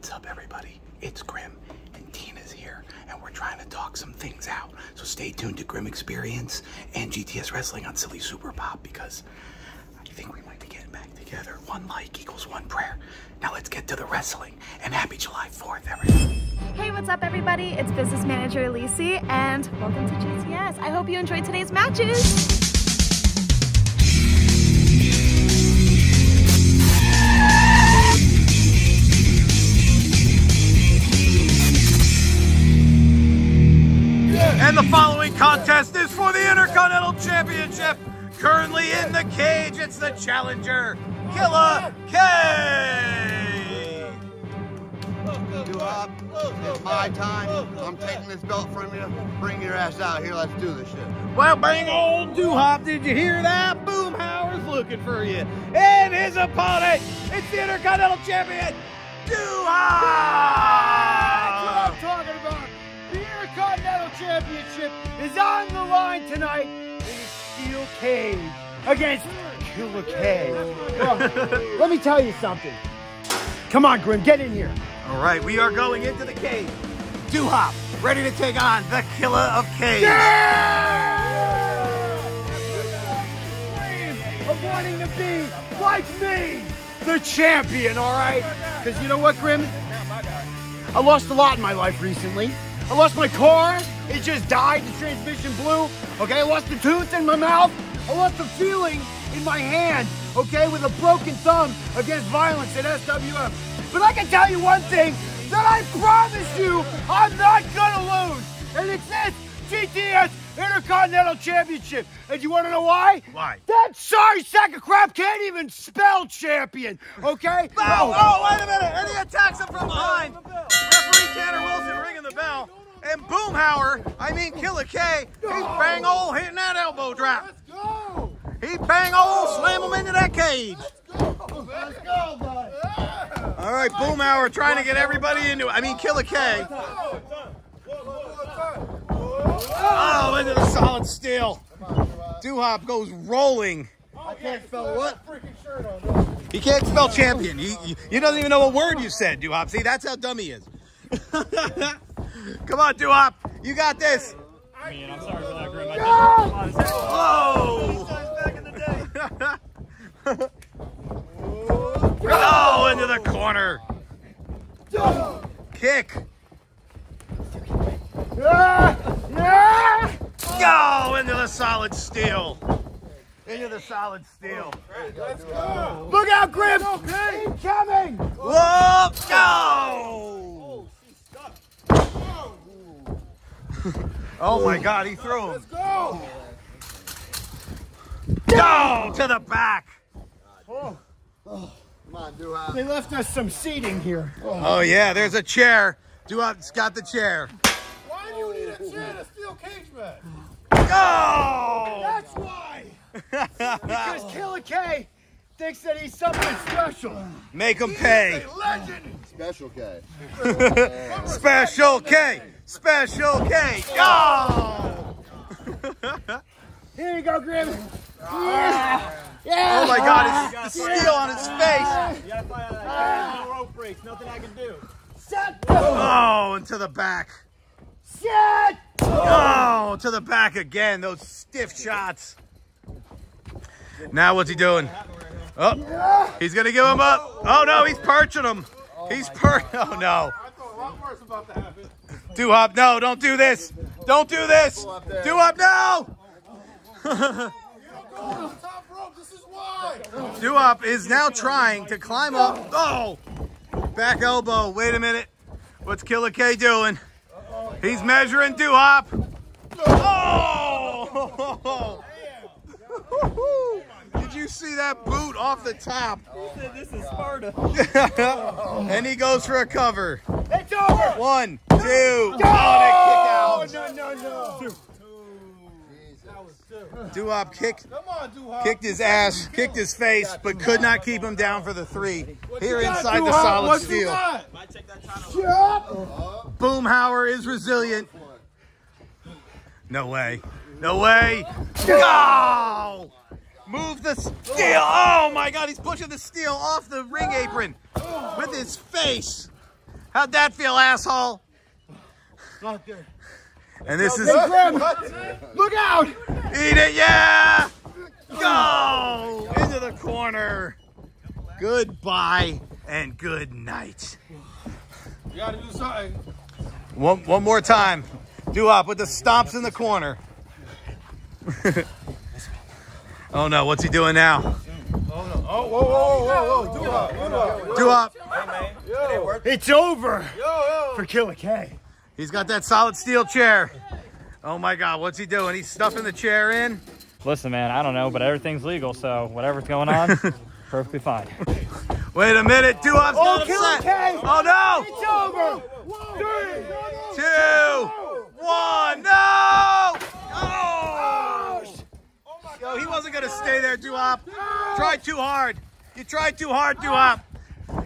What's up, everybody? It's Grim, and Tina's here, and we're trying to talk some things out. So stay tuned to Grim Experience and GTS Wrestling on Silly Super Pop because I think we might be getting back together. One like equals one prayer. Now let's get to the wrestling, and happy July 4th, everybody. Hey, what's up, everybody? It's Business Manager Lisi, and welcome to GTS. I hope you enjoyed today's matches. Contest is for the Intercontinental Championship. Currently in the cage, it's the challenger, Killer K. Duhop, it's my time. I'm taking this belt from you. Bring your ass out here. Let's do this shit. Well, bang old Doo-Hop, did you hear that? Boomhauer's looking for you. And his opponent, it's the Intercontinental Champion, Doo-Hop! Championship is on the line tonight in a steel cage against Killer K. Bro, let me tell you something. Come on, Grim, get in here. All right, we are going into the cage. Do hop, ready to take on the Killer of Cage. Of wanting to be like me, the champion, all right? Because you know what, Grim? I lost a lot in my life recently. I lost my car. It just died. The transmission blew. Okay, I lost the tooth in my mouth. I lost the feeling in my hand. Okay, with a broken thumb against violence at SWF. But I can tell you one thing that I promise you I'm not gonna lose. And it's this GTS Intercontinental Championship. And you wanna know why? Why? That sorry sack of crap can't even spell champion. Okay? Oh, oh, wait a minute. And he attacks him from behind. Referee Tanner Wilson ringing the bell. And Boomhauer, I mean Killer K, he bang ol' hitting that elbow drop. Let's go! He bang ol' slam him into that cage. Let's go, Let's go, bud. All right, Boomhauer trying to get everybody into it. I mean Killer K. Oh, into the solid steel. Doo-Hop goes rolling. I can't spell what? He can't spell champion. He, he, he doesn't even know what word you said, Doo-Hop. See, that's how dumb he is. Come on, Doo-Hop. You got this. Man, I'm sorry for that, Grim. I just, Whoa! oh, into the corner. Kick. Go into the solid steel. Into the solid steel. Let's go. Look out, Grim! Incoming! Whoa! Go! Oh my God, he threw him. Let's go! Go to the back. Oh. Oh. Come on, Duhop. They left us some seating here. Oh yeah, there's a chair. Doo-Hop's got the chair. Why do you need a chair to steel cage match? Go! That's why! because Killer K thinks that he's something special. Make him pay. Legend! Special K. Special K. Special K. Go! Here you go, Grim. Yeah! Yeah! Oh my God, it's the steel on his face. you gotta find out that. No rope breaks, nothing I can do. Set! Oh, into the back. Set! Oh, to the back again. Those stiff shots. Now what's he doing? Oh, he's gonna give him up. Oh no, he's perching him. He's per. Oh no. I thought a lot more about to happen. Do up. No, don't do this. Don't do this. Do up now. Do up is now trying to climb up. Oh, back elbow. Wait a minute. What's Killer K doing? He's measuring Do Hop. Oh! Did you see that boot off the top? This is Sparta. and he goes for a cover. It's over! One, two. Oh, and a kick out. No, no, no. Doo-Hop kicked, kicked his ass, kicked his face, but could not keep him down for the three. Here inside the solid steel. Boomhauer is resilient. No way. No way. Go! Move the steel. Oh my God, he's pushing the steel off the ring apron with his face. How'd that feel, asshole? Not good. And this is. Look out! Eat it, yeah! Go! Into the corner. Goodbye and good night. You gotta do something. One, one more time. Do up with the stomps in the corner. Oh no, what's he doing now? Oh no. Oh, whoa, whoa, whoa, whoa, whoa. Do up. Do up. It's over for Killer K. He's got that solid steel chair. Oh my God, what's he doing? He's stuffing the chair in. Listen, man, I don't know, but everything's legal, so whatever's going on, perfectly fine. Wait a minute, do up's oh, Killer upset. K. Oh no! It's over! Three, two, one, no! He wasn't going to stay there, Duop. Tried too hard. You tried too hard, Duop.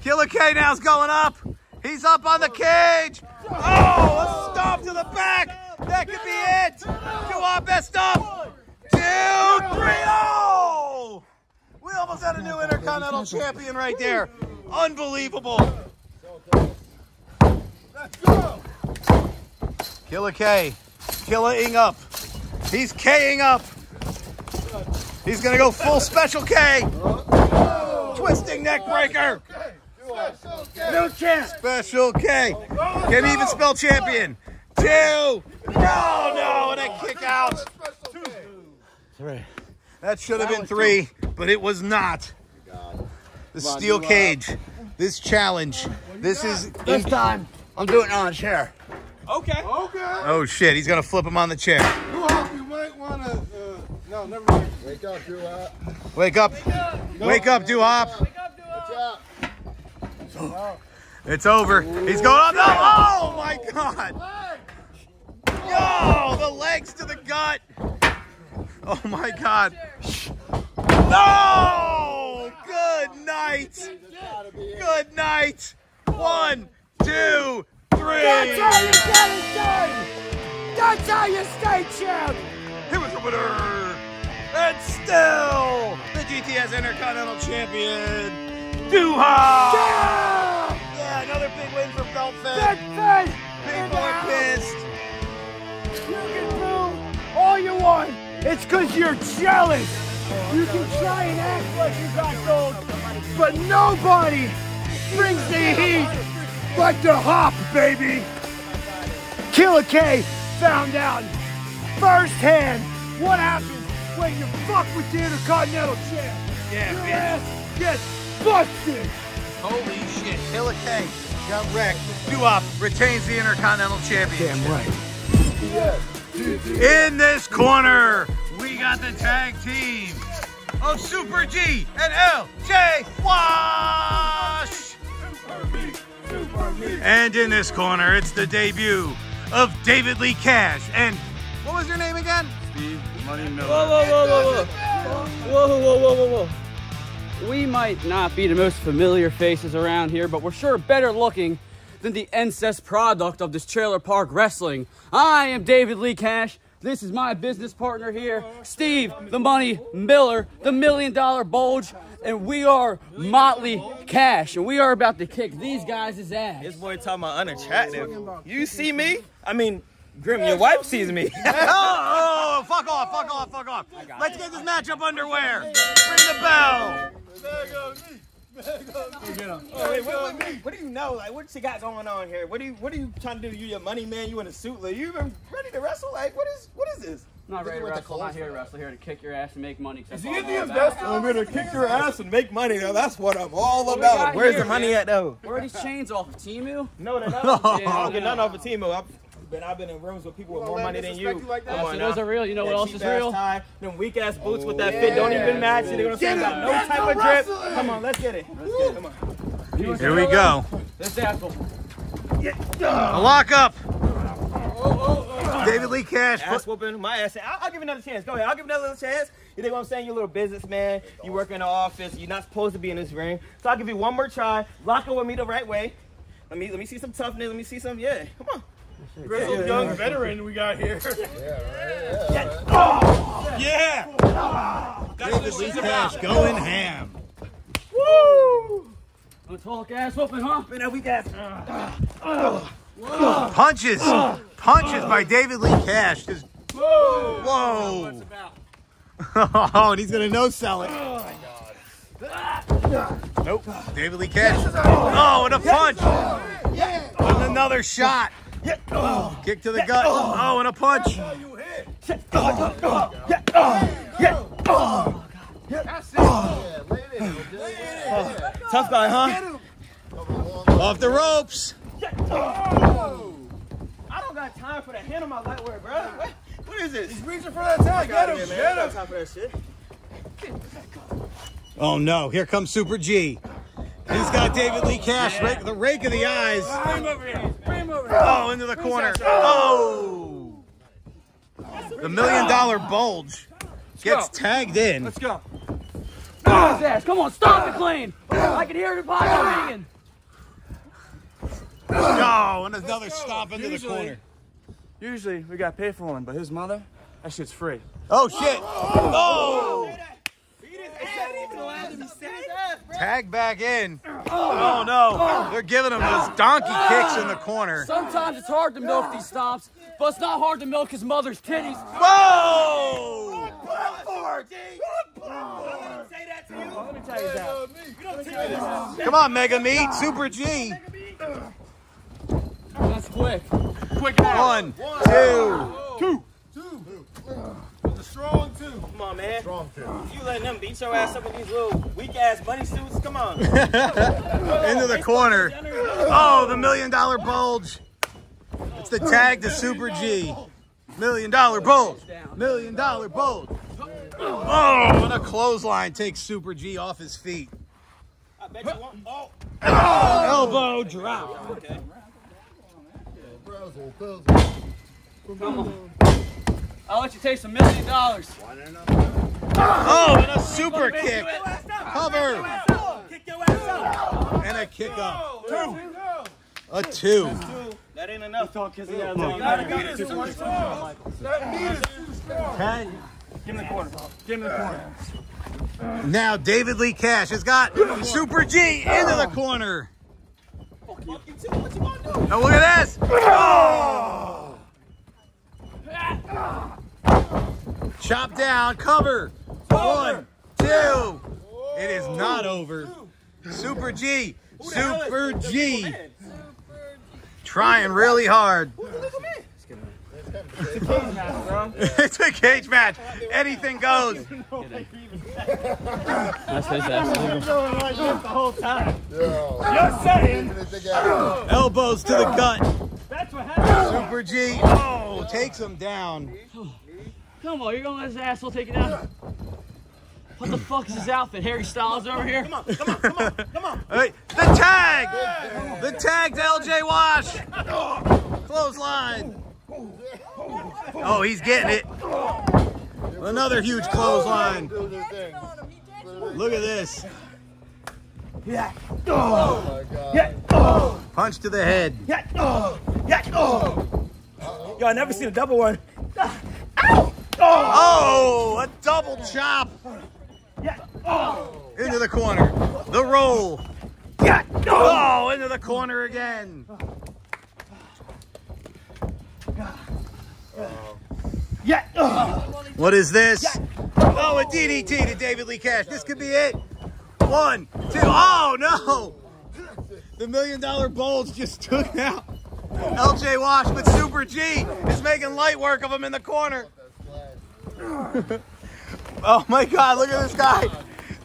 Killer K now's going up. He's up on the cage. Oh, a stomp to the back. That could be it. Duop best up. Two, three, oh! We almost had a new Intercontinental Champion right there. Unbelievable. Let's go. Killer K. Killer ing up. He's K-ing up. He's gonna go full Special K. Oh. Twisting neck breaker. New champ. Special K. Can he even spell champion? Two. No, no, and a kick out. Three. That should have been three, but it was not. The steel uh, cage. This challenge. This is this time. I'm doing it on a chair. Okay. Okay. Oh shit, he's gonna flip him on the chair. You you might wanna. Uh, no, never mind. Wake up, do. Wake up. Wake up, Wake do up. Wake up, do. It's, over. He's going up. Oh, oh my God. Yo, the legs to the gut. Oh my God. No! Oh, good night. Good night. One, two, three. That's how you get it done. That's how you stay champ. He was a winner but still the GTS Intercontinental Champion, Duha! Yeah! yeah, another big win for Beltfed. Beltfed! People are pissed. You can do all you want. It's because you're jealous. You can try and act like you got gold, but nobody brings the heat like the hop, baby. Killer K found out firsthand what happened Wait, you fuck with the Intercontinental Champ! Yeah, Your bitch. ass gets busted! Holy shit, Killer K got wrecked. Duop retains the Intercontinental Championship. Damn right. In this corner, we got the tag team of Super G and LJ Wash. And in this corner, it's the debut of David Lee Cash and what was your name again? Steve Whoa, whoa, whoa, whoa, whoa. Whoa, whoa, whoa, whoa, whoa. We might not be the most familiar faces around here, but we're sure better looking than the incest product of this trailer park wrestling. I am David Lee Cash. This is my business partner here, Steve the Money Miller, the Million Dollar Bulge, and we are Motley Cash, and we are about to kick these guys' ass. This boy talking about unattractive. You see me? I mean, Grim, your wife sees me. Oh, Let's get this matchup underwear. Ring the bell. Oh, wait, what, what do you know? Like, what you got going on here? What do you What are you trying to do? You your money man? You in a suit? Like, you even ready to wrestle? Like, what is What is this? I'm not ready to wrestle. I'm not here to wrestle. Here to kick your ass and make money. Is he the investor? I'm gonna kick your ass and make money. Now that's what I'm all what about. Where's here, the money man? at though? Where are these chains off of Temu? No, they're not. yeah, no, no. Get none off of Temu. I'm been I've been in rooms with people with more money than you. Like that? Come on, those are real. You know that what else is real? Tie, them weak ass boots oh, with that yeah, fit don't even match. It. They're gonna say got no type of drip. Come on, let's get it. Come on. Here we go. This asshole. Yeah. A lock up. David Lee Cash. Ass whooping my ass. I'll, I'll give another chance. Go ahead. I'll give another little chance. You think what I'm saying? You're a little businessman. You work in an office. You're not supposed to be in this ring. So I'll give you one more try. Lock it with me the right way. Let me let me see some toughness. Let me see some. Yeah, come on. Grizzled young veteran we got here. Yeah. Yeah. Oh, yeah. Oh, that's what this is. Going ham. Woo! A tall ass gas huh? And now we got uh, uh, punches. Uh, punches by David Lee Cash. Just whoa! Whoa! oh, and he's gonna no sell it. Oh my god. Nope. David Lee Cash. Oh, and a punch. Yeah. And another shot. Kick to the gut. Oh, and a punch. Tough guy, huh? Off the ropes. I don't got time for that hand on my light work, bro. What, what is this? He's reaching for that tag. Get him. man. Get don't him. got time for that shit. Oh no, here comes Super G. He's got David Lee Cash, rake, the rake of the eyes. Bring him over here. Bring him over here. Oh, into the corner. Oh. oh! The million dollar bulge gets tagged in. Let's go. Ah! Come on, stop it, Clean. I can hear the body ringing. Oh, and another stop into the corner. Usually we got paid for one, but his mother, that shit's free. Oh shit! Oh! oh! Tag back in. Oh no! They're giving him those donkey kicks in the corner. Sometimes it's hard to milk these stomps, but it's not hard to milk his mother's titties. Whoa! Let me tell you that. Come on, Mega Meat, Super G. That's quick. One, two. The strong two. Come on, man. You letting them beat your ass up with these little weak ass bunny suits? Come on. into the corner. Oh, the million dollar bulge. It's the tag to Super G. Million dollar bulge. Million dollar bulge. Oh, and a clothesline takes Super G off his feet. I bet you won't. Oh. oh. Elbow drop. Okay. I'll let you taste a million dollars. Oh, and a super kick. Cover. Kick your ass out. And a kick up. A two. That ain't enough. Because he has Ten. Give him the corner. Give him the corner. Now David Lee Cash has got Super G into the corner. Fuck you too. What you gonna do? Now look at this. Oh! Chop down, cover. One, two. It is not over. Super G, Super G. Trying really hard. it's a cage match. Anything goes. That's his ass. the whole time. You're saying. Elbows to the gut. That's what happened. Super G, oh, takes him down. Come on, you're gonna let this asshole take it down. What the fuck is his outfit? Harry Styles over here? Come on, come on, come on, come on. Hey, the tag! The tag to LJ Wash! Clothesline! Oh, he's getting it. Another huge clothesline. Look at this. Yeah. Oh my god. Yeah. Oh. Punch to the head. Yeah. Oh. Yeah. Oh. Yo, I never seen a double one. Oh, a double chop Yeah. Oh. into the corner. The roll. Yeah. Oh, into the corner again. Yeah. What is this? Oh, a DDT to David Lee Cash. This could be it. One, two. Oh, no. The million dollar bulge just took out LJ Wash, but Super G is making light work of him in the corner. oh my God, look at this guy.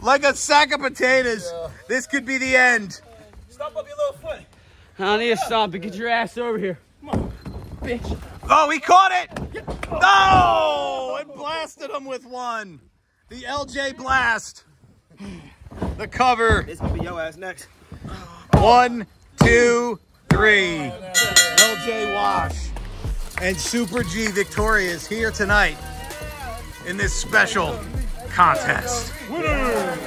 Like a sack of potatoes. This could be the end. Stop up your little foot. I need to stop and get your ass over here. Come. on, Bitch. Oh, he caught it. No! And blasted him with one. The LJ blast. The cover. It's gonna be your ass next. One, two, three. LJ Wash and Super G victorious here tonight in this special contest. Winner!